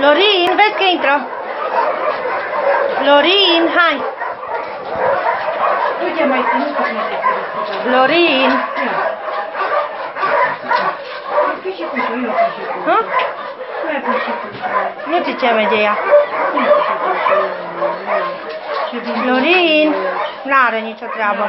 Lorin, vezi că intră. Lorin, hai. Uite mai nu știu. Lorin. Fii Nu știu ce merge ea. Ce. Lorin. N-are nicio treabă.